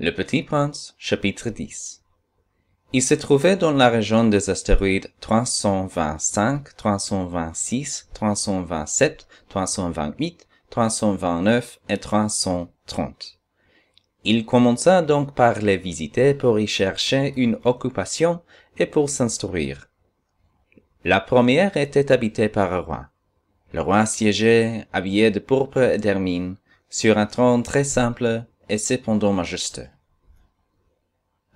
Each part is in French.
Le Petit Prince, chapitre 10 Il se trouvait dans la région des astéroïdes 325, 326, 327, 328, 329 et 330. Il commença donc par les visiter pour y chercher une occupation et pour s'instruire. La première était habitée par un roi. Le roi siégeait, habillé de pourpre et d'hermine, sur un trône très simple et cependant majestueux.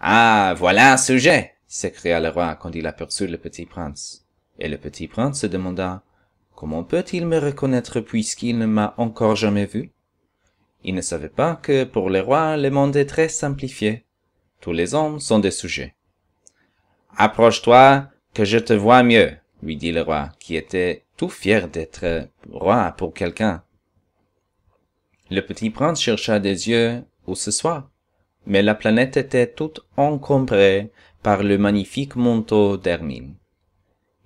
Ah, voilà un sujet, s'écria le roi quand il aperçut le petit prince. Et le petit prince se demanda, comment peut-il me reconnaître puisqu'il ne m'a encore jamais vu? Il ne savait pas que pour les rois le monde est très simplifié. Tous les hommes sont des sujets. Approche-toi, que je te vois mieux, lui dit le roi, qui était tout fier d'être roi pour quelqu'un. Le petit prince chercha des yeux où ce soit, mais la planète était toute encombrée par le magnifique manteau d'hermine.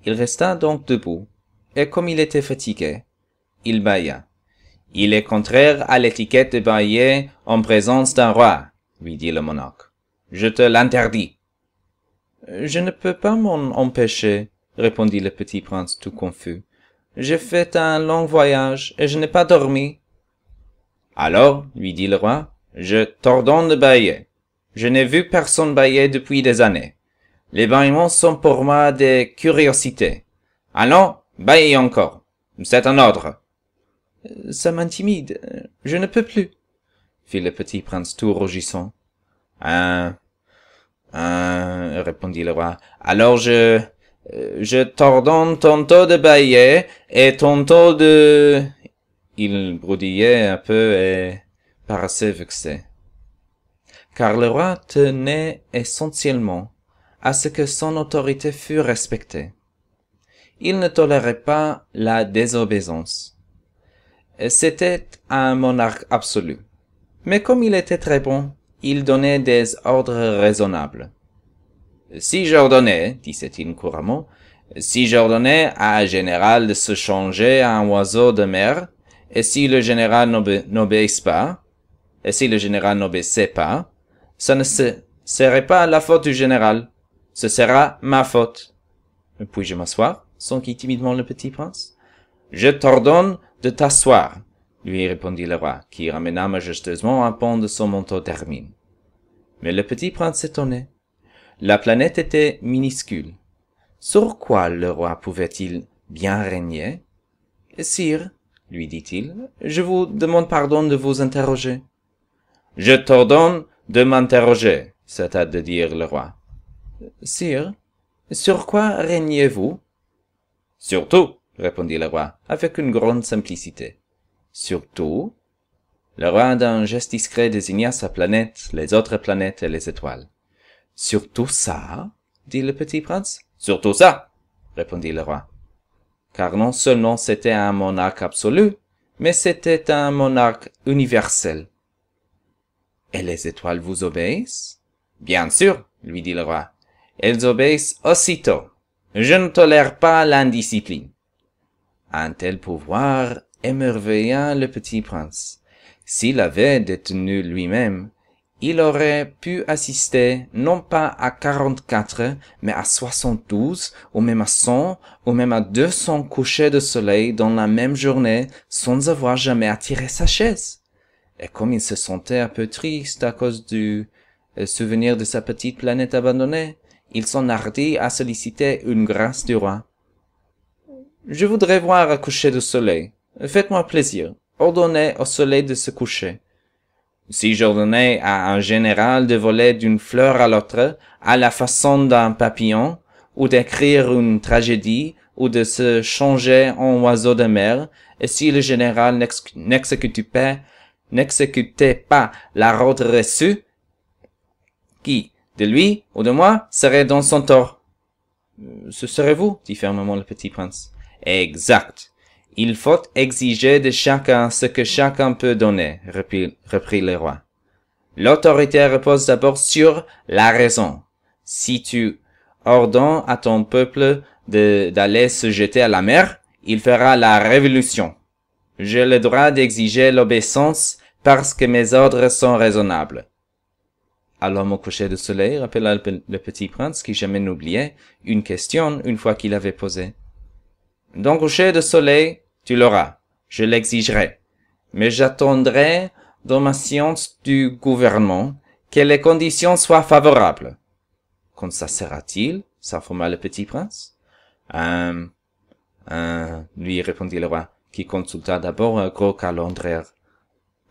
Il resta donc debout, et comme il était fatigué, il bâilla. Il est contraire à l'étiquette de bailler en présence d'un roi, lui dit le monarque. Je te l'interdis. Je ne peux pas m'en empêcher, répondit le petit prince tout confus. J'ai fait un long voyage et je n'ai pas dormi. Alors, lui dit le roi, je t'ordonne de bailler. Je n'ai vu personne bailler depuis des années. Les bâillements sont pour moi des curiosités. Allons, baillez encore. C'est un ordre. Ça m'intimide. Je ne peux plus, fit le petit prince tout rougissant. Hein, hein, répondit le roi. Alors je, je t'ordonne tantôt de bailler et tantôt de... Il brodillait un peu et paraissait vexé. Car le roi tenait essentiellement à ce que son autorité fût respectée. Il ne tolérait pas la désobéissance. C'était un monarque absolu. Mais comme il était très bon, il donnait des ordres raisonnables. Si j'ordonnais, disait-il couramment, si j'ordonnais à un général de se changer en oiseau de mer, et si le général n'obéisse pas, et si le général n'obéissait pas, ça ne serait pas la faute du général, ce sera ma faute. Puis-je m'asseoir? s'enquit timidement le petit prince. Je t'ordonne de t'asseoir, lui répondit le roi, qui ramena majestueusement un pan de son manteau d'hermine. Mais le petit prince s'étonnait. La planète était minuscule. Sur quoi le roi pouvait-il bien régner? Sire, lui dit-il, je vous demande pardon de vous interroger. Je t'ordonne de m'interroger, c'est-à de dire le roi. Sire, sur quoi régnez-vous? Surtout, répondit le roi, avec une grande simplicité. Surtout? Le roi d'un geste discret désigna sa planète, les autres planètes et les étoiles. Surtout ça? dit le petit prince. Surtout ça, répondit le roi. Car non seulement c'était un monarque absolu, mais c'était un monarque universel. Et les étoiles vous obéissent? Bien sûr, lui dit le roi. Elles obéissent aussitôt. Je ne tolère pas l'indiscipline. Un tel pouvoir émerveilla le petit prince. S'il avait détenu lui-même, il aurait pu assister non pas à quarante-quatre, mais à soixante-douze, ou même à cent, ou même à deux cents couchers de soleil dans la même journée sans avoir jamais attiré sa chaise. Et comme il se sentait un peu triste à cause du euh, souvenir de sa petite planète abandonnée, il s'enhardit à solliciter une grâce du roi. Je voudrais voir un coucher de soleil. Faites-moi plaisir. Ordonnez au soleil de se coucher. Si j'ordonnais à un général de voler d'une fleur à l'autre, à la façon d'un papillon, ou d'écrire une tragédie, ou de se changer en oiseau de mer, et si le général n'exécutait pas, pas la route reçue, qui, de lui ou de moi, serait dans son tort? Ce serait vous, dit fermement le petit prince. Exact. Il faut exiger de chacun ce que chacun peut donner, reprit, le roi. L'autorité repose d'abord sur la raison. Si tu ordonnes à ton peuple d'aller se jeter à la mer, il fera la révolution. J'ai le droit d'exiger l'obéissance parce que mes ordres sont raisonnables. à l'homme au coucher de soleil, rappela le petit prince qui jamais n'oubliait une question une fois qu'il avait posé. Ton coucher de soleil, tu l'auras, je l'exigerai, mais j'attendrai dans ma science du gouvernement que les conditions soient favorables. Quand ça sera-t-il? S'informa le petit prince? Euh, euh, lui répondit le roi, qui consulta d'abord un gros calendrier.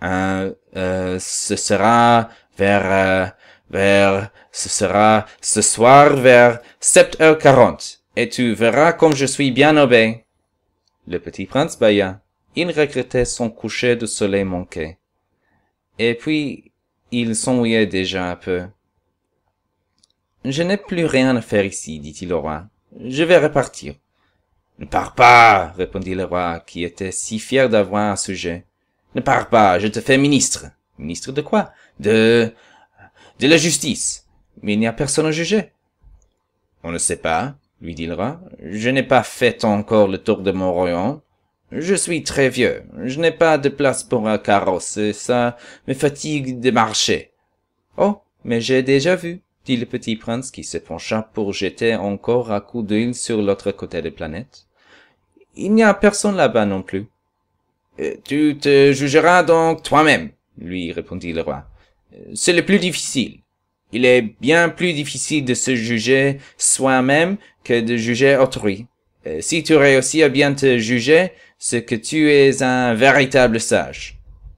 Euh, euh, ce sera vers, euh, vers, ce sera ce soir vers sept heures quarante, et tu verras comme je suis bien obéi. Le petit prince bâilla. Il regrettait son coucher de soleil manqué. Et puis, il s'ennuyait déjà un peu. Je n'ai plus rien à faire ici, dit-il au roi. Je vais repartir. Ne pars pas, répondit le roi, qui était si fier d'avoir un sujet. Ne pars pas, je te fais ministre. Ministre de quoi? De, de la justice. Mais il n'y a personne à juger. On ne sait pas, lui dit le roi. Je n'ai pas fait encore le tour de mon royaume. Je suis très vieux. Je n'ai pas de place pour un carrosse et ça me fatigue de marcher. Oh, mais j'ai déjà vu, dit le petit prince qui se pencha pour jeter encore un coup d'œil sur l'autre côté de la planète. Il n'y a personne là-bas non plus. Euh, tu te jugeras donc toi-même, lui répondit le roi. C'est le plus difficile. Il est bien plus difficile de se juger soi-même que de juger autrui. Euh, si tu réussis à bien te juger, c'est que tu es un véritable sage.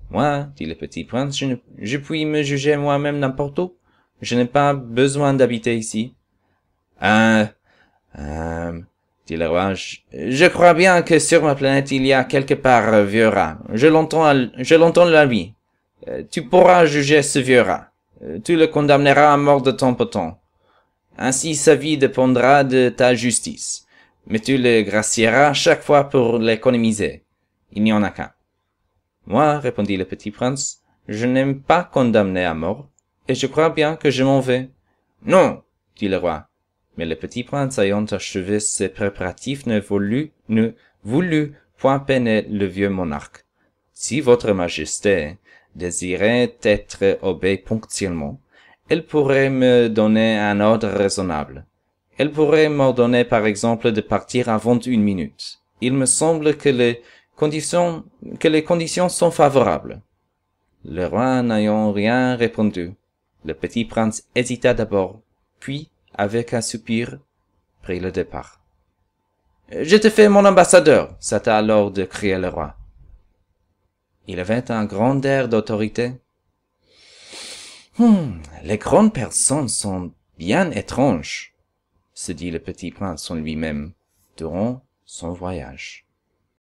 Moi, dit le petit prince, je, je puis me juger moi-même n'importe où. Je n'ai pas besoin d'habiter ici. Euh, euh, dit le roi, je, crois bien que sur ma planète il y a quelque part un vieux rat. Je l'entends, je l'entends la nuit. Euh, tu pourras juger ce vieux rat. Euh, tu le condamneras à mort de ton poton. Ainsi sa vie dépendra de ta justice mais tu le gracieras chaque fois pour l'économiser. Il n'y en a qu'un. Moi, répondit le petit prince, je n'aime pas condamner à mort, et je crois bien que je m'en vais. Non, dit le roi. Mais le petit prince ayant achevé ses préparatifs ne voulut, ne voulut point peiner le vieux monarque. Si votre majesté désirait être obéie ponctuellement, elle pourrait me donner un ordre raisonnable. Elle pourrait m'ordonner par exemple de partir avant une minute. Il me semble que les conditions, que les conditions sont favorables. Le roi n'ayant rien répondu, le petit prince hésita d'abord, puis, avec un soupir, prit le départ. Je te fais mon ambassadeur, s'atta alors de crier le roi. Il avait un grand air d'autorité. Hum, les grandes personnes sont bien étranges se dit le petit prince en lui-même durant son voyage.